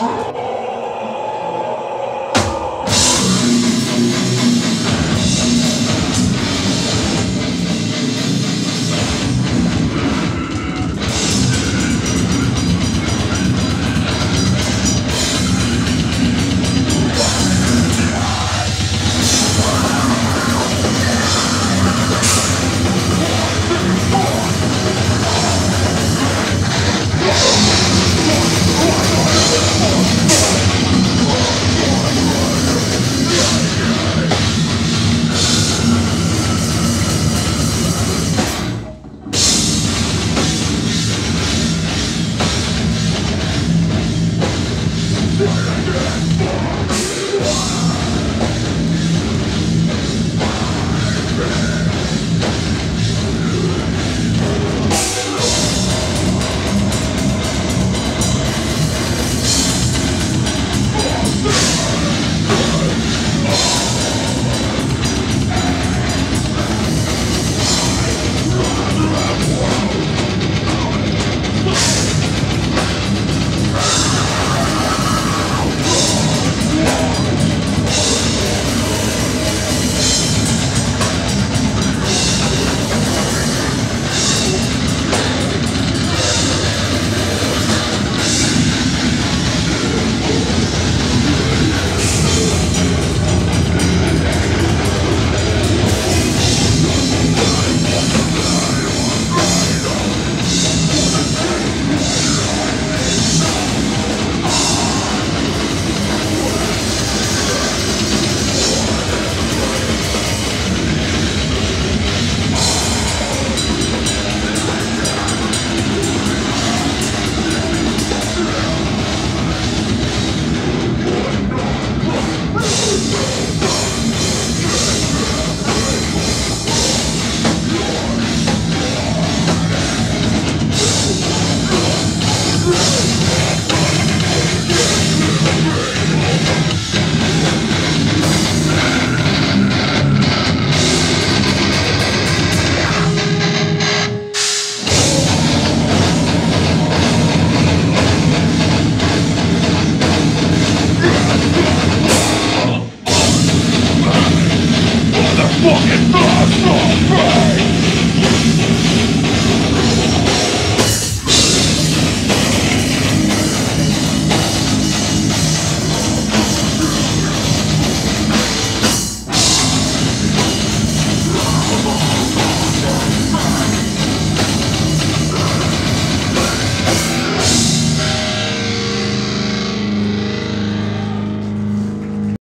Roar! This fucking master